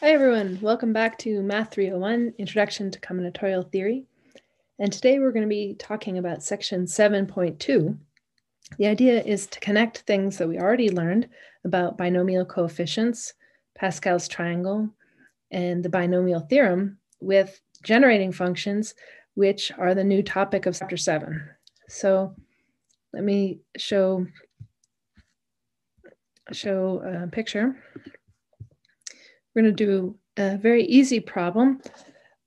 Hi everyone, welcome back to Math 301, Introduction to Combinatorial Theory. And today we're going to be talking about section 7.2. The idea is to connect things that we already learned about binomial coefficients, Pascal's triangle, and the binomial theorem with generating functions, which are the new topic of chapter 7. So let me show, show a picture. We're going to do a very easy problem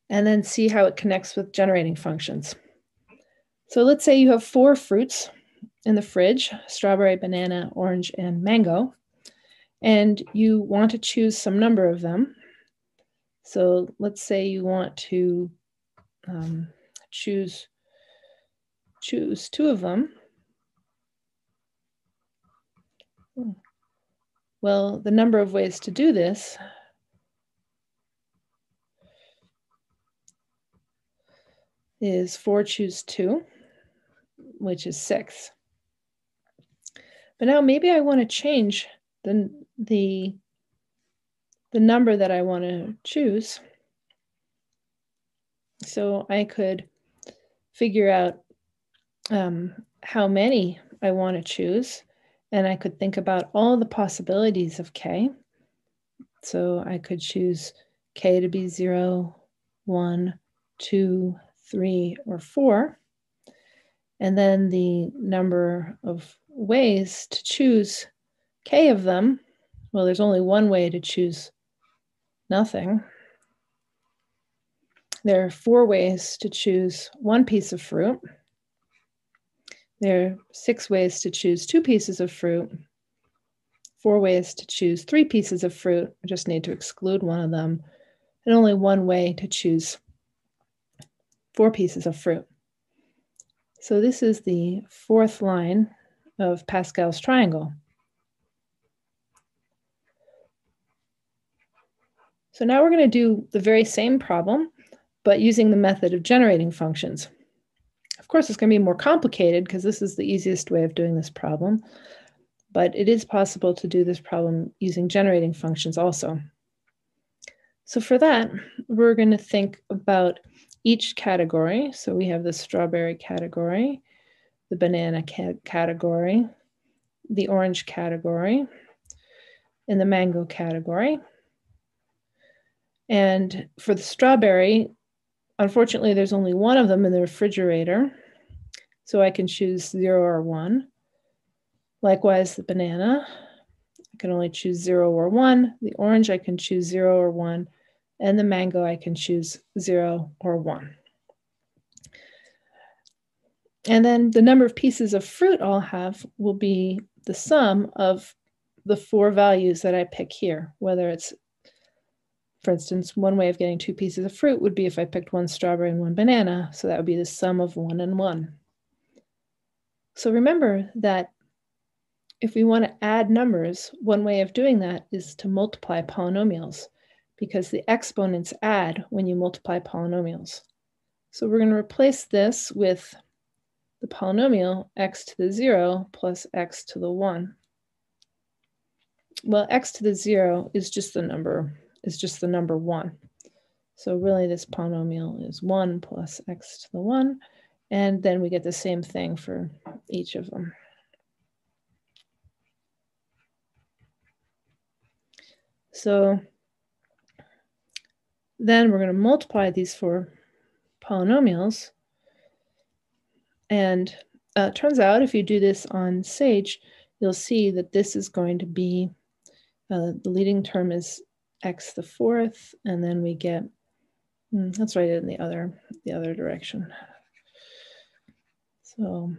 and then see how it connects with generating functions. So let's say you have four fruits in the fridge, strawberry, banana, orange, and mango, and you want to choose some number of them. So let's say you want to um, choose, choose two of them. Well, the number of ways to do this is 4 choose 2, which is 6. But now maybe I want to change the, the, the number that I want to choose. So I could figure out um, how many I want to choose, and I could think about all the possibilities of k. So I could choose k to be 0, 1, 2, three, or four. And then the number of ways to choose k of them, well, there's only one way to choose nothing. There are four ways to choose one piece of fruit. There are six ways to choose two pieces of fruit, four ways to choose three pieces of fruit. I just need to exclude one of them, and only one way to choose four pieces of fruit. So this is the fourth line of Pascal's triangle. So now we're going to do the very same problem, but using the method of generating functions. Of course, it's going to be more complicated because this is the easiest way of doing this problem, but it is possible to do this problem using generating functions also. So for that, we're going to think about each category. So we have the strawberry category, the banana ca category, the orange category, and the mango category. And for the strawberry, unfortunately, there's only one of them in the refrigerator. So I can choose zero or one. Likewise, the banana, I can only choose zero or one. The orange, I can choose zero or one and the mango, I can choose zero or one. And then the number of pieces of fruit I'll have will be the sum of the four values that I pick here, whether it's, for instance, one way of getting two pieces of fruit would be if I picked one strawberry and one banana. So that would be the sum of one and one. So remember that if we want to add numbers, one way of doing that is to multiply polynomials because the exponents add when you multiply polynomials. So we're going to replace this with the polynomial x to the 0 plus x to the 1. Well, x to the 0 is just the number, is just the number 1. So really this polynomial is 1 plus x to the 1, and then we get the same thing for each of them. So then we're going to multiply these four polynomials. And uh, turns out if you do this on Sage, you'll see that this is going to be, uh, the leading term is x to the fourth, and then we get, mm, let's write it in the other, the other direction. So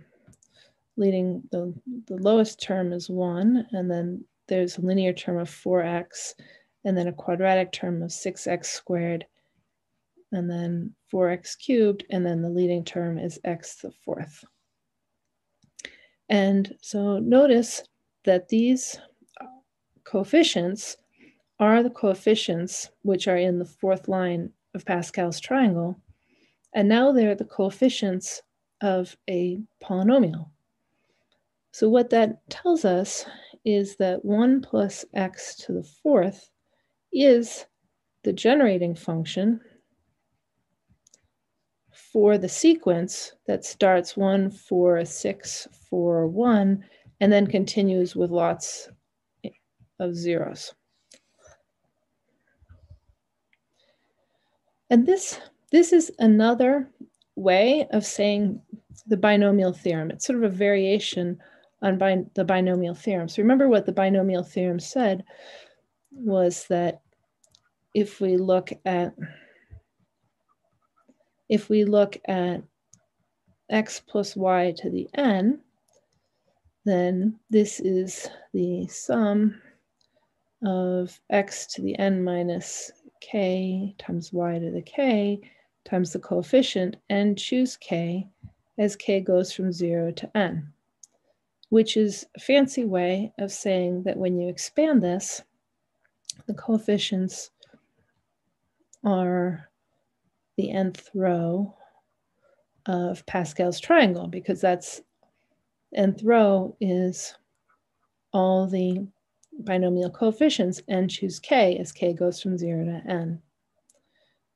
leading, the, the lowest term is one, and then there's a linear term of 4x, and then a quadratic term of 6x squared, and then 4x cubed, and then the leading term is x to the fourth. And so notice that these coefficients are the coefficients which are in the fourth line of Pascal's triangle, and now they're the coefficients of a polynomial. So what that tells us is that 1 plus x to the fourth is the generating function for the sequence that starts 1, 4, 6, 4, 1, and then continues with lots of zeros. And this, this is another way of saying the binomial theorem. It's sort of a variation on bi the binomial theorem. So remember what the binomial theorem said was that if we look at if we look at x plus y to the n, then this is the sum of x to the n minus k times y to the k times the coefficient n choose k as k goes from 0 to n, which is a fancy way of saying that when you expand this, the coefficients are the nth row of Pascal's triangle because that's nth row is all the binomial coefficients n choose k as k goes from 0 to n.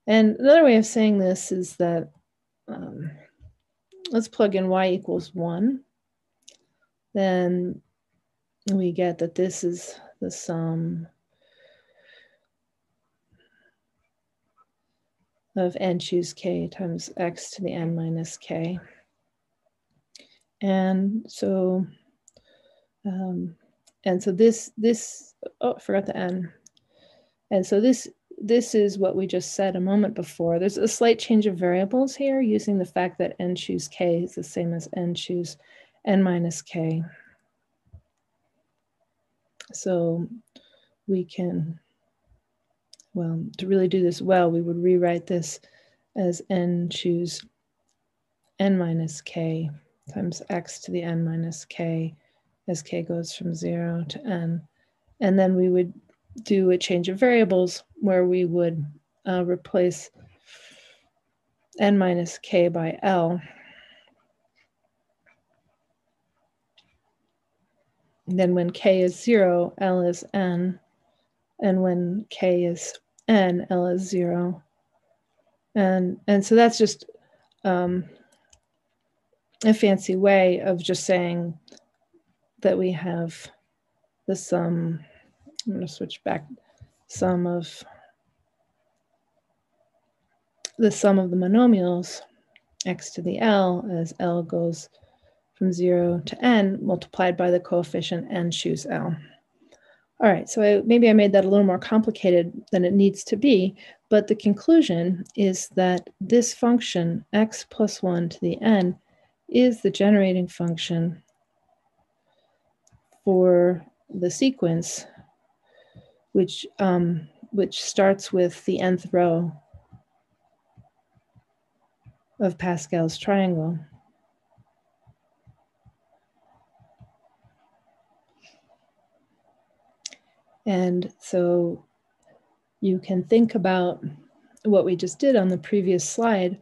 And another way of saying this is that um, let's plug in y equals 1. Then we get that this is the sum of n choose k times x to the n minus k. And so, um, and so this, this, oh, I forgot the n. And so this, this is what we just said a moment before. There's a slight change of variables here using the fact that n choose k is the same as n choose n minus k. So we can well, to really do this well, we would rewrite this as n choose n minus k times x to the n minus k as k goes from 0 to n. And then we would do a change of variables where we would uh, replace n minus k by l. And then when k is 0, l is n. And when k is n, L is zero. And, and so that's just um, a fancy way of just saying that we have the sum, I'm going to switch back, sum of the sum of the monomials x to the L as L goes from zero to n multiplied by the coefficient n choose L. All right, so I, maybe I made that a little more complicated than it needs to be, but the conclusion is that this function, x plus 1 to the n, is the generating function for the sequence, which, um, which starts with the nth row of Pascal's triangle. And so you can think about what we just did on the previous slide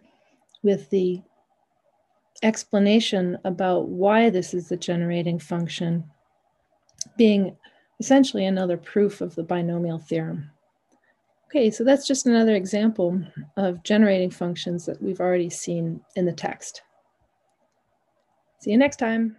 with the explanation about why this is the generating function being essentially another proof of the binomial theorem. Okay, so that's just another example of generating functions that we've already seen in the text. See you next time.